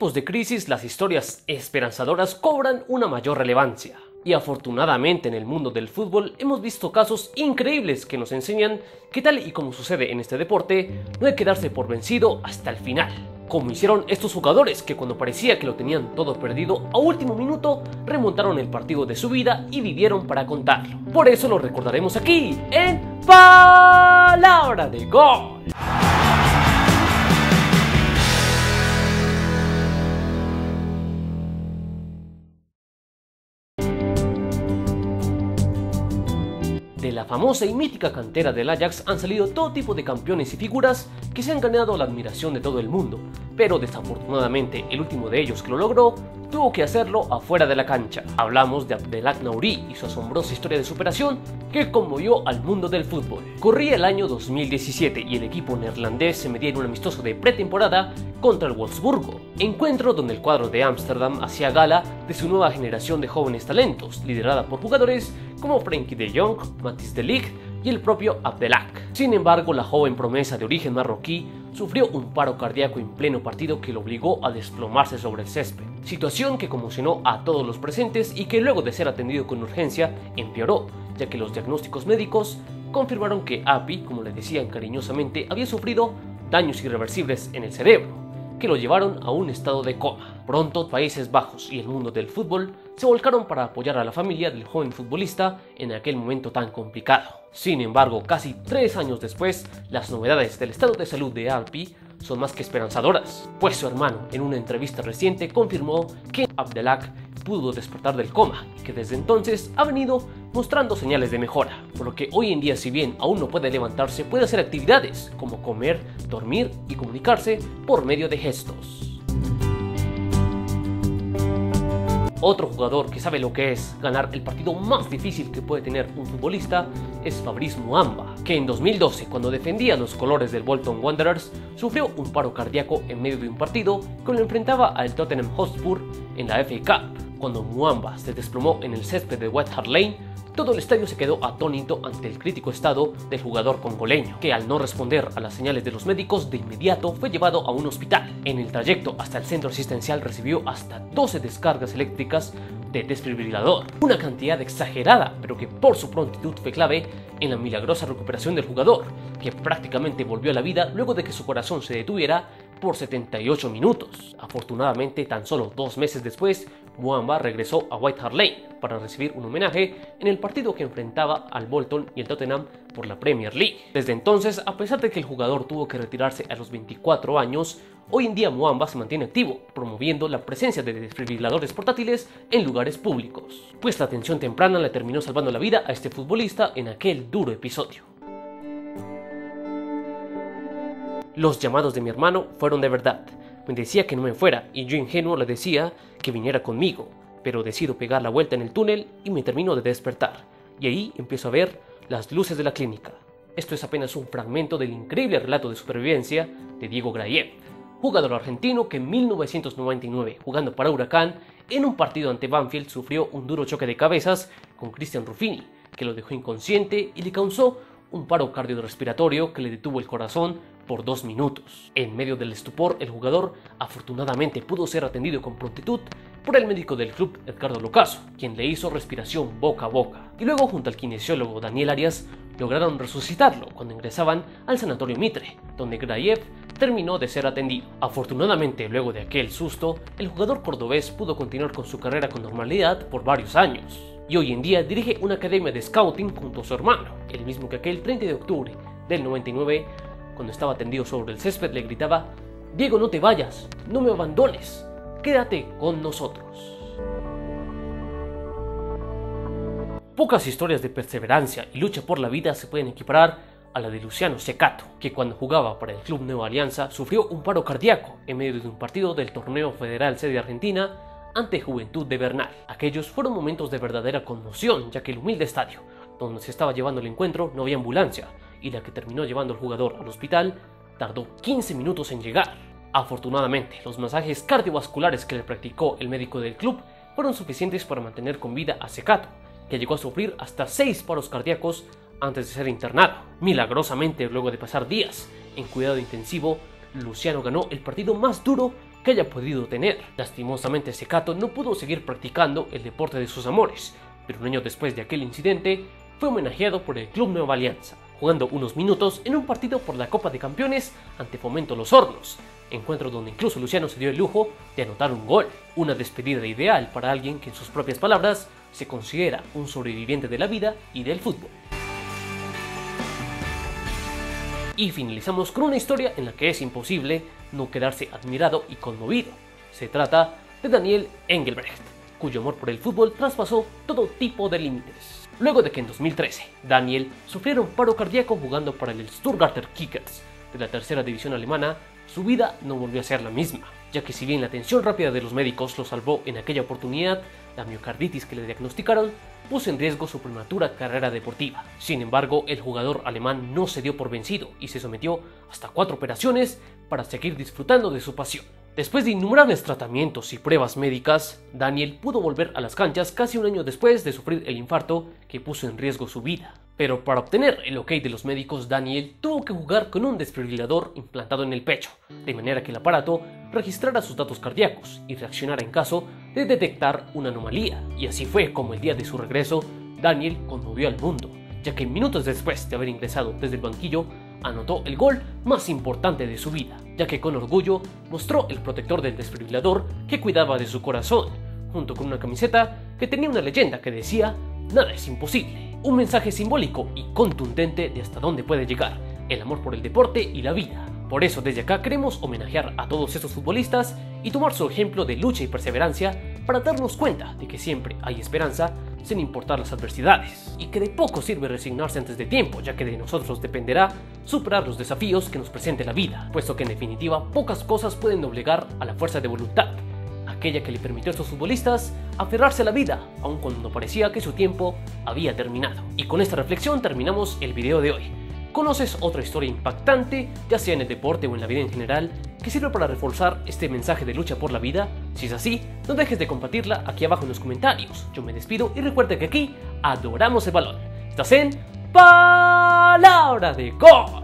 tiempos de crisis las historias esperanzadoras cobran una mayor relevancia. Y afortunadamente en el mundo del fútbol hemos visto casos increíbles que nos enseñan que tal y como sucede en este deporte, no hay que darse por vencido hasta el final. Como hicieron estos jugadores que cuando parecía que lo tenían todo perdido, a último minuto remontaron el partido de su vida y vivieron para contarlo. Por eso lo recordaremos aquí en Palabra de Gol. Famosa y mítica cantera del Ajax han salido todo tipo de campeones y figuras que se han ganado la admiración de todo el mundo, pero desafortunadamente el último de ellos que lo logró tuvo que hacerlo afuera de la cancha. Hablamos de Abdelak Nauri y su asombrosa historia de superación que conmovió al mundo del fútbol. Corría el año 2017 y el equipo neerlandés se medía en un amistoso de pretemporada contra el Wolfsburgo, encuentro donde el cuadro de Ámsterdam hacía gala de su nueva generación de jóvenes talentos, liderada por jugadores como Frenkie de Jong, Matisse de Ligt y el propio Abdelak. Sin embargo, la joven promesa de origen marroquí sufrió un paro cardíaco en pleno partido que lo obligó a desplomarse sobre el césped, situación que conmocionó a todos los presentes y que luego de ser atendido con urgencia empeoró, ya que los diagnósticos médicos confirmaron que Api, como le decían cariñosamente, había sufrido daños irreversibles en el cerebro, que lo llevaron a un estado de coma. Pronto Países Bajos y el mundo del fútbol se volcaron para apoyar a la familia del joven futbolista en aquel momento tan complicado. Sin embargo, casi tres años después, las novedades del estado de salud de Alpi son más que esperanzadoras, pues su hermano en una entrevista reciente confirmó que Abdelak pudo despertar del coma y que desde entonces ha venido mostrando señales de mejora, por lo que hoy en día si bien aún no puede levantarse, puede hacer actividades como comer, dormir y comunicarse por medio de gestos. Otro jugador que sabe lo que es ganar el partido más difícil que puede tener un futbolista es Fabrice Muamba, que en 2012, cuando defendía los colores del Bolton Wanderers, sufrió un paro cardíaco en medio de un partido que lo enfrentaba al Tottenham Hotspur en la FA Cup. Cuando Muamba se desplomó en el césped de White Hart Lane, todo el estadio se quedó atónito ante el crítico estado del jugador congoleño, que al no responder a las señales de los médicos de inmediato fue llevado a un hospital. En el trayecto hasta el centro asistencial recibió hasta 12 descargas eléctricas de desfibrilador, una cantidad exagerada, pero que por su prontitud fue clave en la milagrosa recuperación del jugador, que prácticamente volvió a la vida luego de que su corazón se detuviera por 78 minutos. Afortunadamente, tan solo dos meses después, Muamba regresó a White Hart Lane para recibir un homenaje en el partido que enfrentaba al Bolton y el Tottenham por la Premier League. Desde entonces, a pesar de que el jugador tuvo que retirarse a los 24 años, hoy en día Muamba se mantiene activo, promoviendo la presencia de desfibriladores portátiles en lugares públicos, pues la atención temprana le terminó salvando la vida a este futbolista en aquel duro episodio. Los llamados de mi hermano fueron de verdad. Me decía que no me fuera y yo ingenuo le decía que viniera conmigo, pero decido pegar la vuelta en el túnel y me termino de despertar. Y ahí empiezo a ver las luces de la clínica. Esto es apenas un fragmento del increíble relato de supervivencia de Diego Grayev, jugador argentino que en 1999, jugando para Huracán, en un partido ante Banfield sufrió un duro choque de cabezas con Cristian Ruffini, que lo dejó inconsciente y le causó un paro cardiorrespiratorio que le detuvo el corazón por dos minutos. En medio del estupor, el jugador afortunadamente pudo ser atendido con prontitud por el médico del club Edgardo Locaso, quien le hizo respiración boca a boca. Y luego, junto al kinesiólogo Daniel Arias, lograron resucitarlo cuando ingresaban al sanatorio Mitre, donde Grayev terminó de ser atendido. Afortunadamente, luego de aquel susto, el jugador cordobés pudo continuar con su carrera con normalidad por varios años y hoy en día dirige una academia de scouting junto a su hermano, el mismo que aquel 30 de octubre del 99, cuando estaba tendido sobre el césped, le gritaba, Diego, no te vayas, no me abandones, quédate con nosotros. Pocas historias de perseverancia y lucha por la vida se pueden equiparar a la de Luciano Secato, que cuando jugaba para el Club Nueva Alianza sufrió un paro cardíaco en medio de un partido del torneo federal sede argentina ante Juventud de Bernal. Aquellos fueron momentos de verdadera conmoción, ya que el humilde estadio donde se estaba llevando el encuentro no había ambulancia, y la que terminó llevando al jugador al hospital tardó 15 minutos en llegar. Afortunadamente, los masajes cardiovasculares que le practicó el médico del club fueron suficientes para mantener con vida a Secato, que llegó a sufrir hasta 6 paros cardíacos antes de ser internado. Milagrosamente, luego de pasar días en cuidado intensivo, Luciano ganó el partido más duro que haya podido tener. Lastimosamente Secato no pudo seguir practicando el deporte de sus amores, pero un año después de aquel incidente fue homenajeado por el Club Nueva Alianza, jugando unos minutos en un partido por la Copa de Campeones ante Fomento Los Hornos, encuentro donde incluso Luciano se dio el lujo de anotar un gol, una despedida ideal para alguien que en sus propias palabras se considera un sobreviviente de la vida y del fútbol. Y finalizamos con una historia en la que es imposible no quedarse admirado y conmovido. Se trata de Daniel Engelbrecht, cuyo amor por el fútbol traspasó todo tipo de límites. Luego de que en 2013 Daniel sufriera un paro cardíaco jugando para el Stuttgarter Kickers de la tercera división alemana, su vida no volvió a ser la misma, ya que si bien la atención rápida de los médicos lo salvó en aquella oportunidad, la miocarditis que le diagnosticaron puso en riesgo su prematura carrera deportiva. Sin embargo, el jugador alemán no se dio por vencido y se sometió hasta cuatro operaciones para seguir disfrutando de su pasión. Después de innumerables tratamientos y pruebas médicas, Daniel pudo volver a las canchas casi un año después de sufrir el infarto que puso en riesgo su vida. Pero para obtener el ok de los médicos, Daniel tuvo que jugar con un desfibrilador implantado en el pecho, de manera que el aparato registrara sus datos cardíacos y reaccionara en caso de detectar una anomalía. Y así fue como el día de su regreso, Daniel conmovió al mundo, ya que minutos después de haber ingresado desde el banquillo, anotó el gol más importante de su vida, ya que con orgullo mostró el protector del desfibrilador que cuidaba de su corazón, junto con una camiseta que tenía una leyenda que decía, nada es imposible un mensaje simbólico y contundente de hasta dónde puede llegar el amor por el deporte y la vida. Por eso desde acá queremos homenajear a todos estos futbolistas y tomar su ejemplo de lucha y perseverancia para darnos cuenta de que siempre hay esperanza sin importar las adversidades, y que de poco sirve resignarse antes de tiempo, ya que de nosotros dependerá superar los desafíos que nos presente la vida, puesto que en definitiva pocas cosas pueden obligar a la fuerza de voluntad, aquella que le permitió a estos futbolistas aferrarse a la vida, aun cuando parecía que su tiempo había terminado. Y con esta reflexión terminamos el video de hoy. ¿Conoces otra historia impactante, ya sea en el deporte o en la vida en general, que sirve para reforzar este mensaje de lucha por la vida? Si es así, no dejes de compartirla aquí abajo en los comentarios. Yo me despido y recuerda que aquí adoramos el balón. Estás en Palabra de Gol.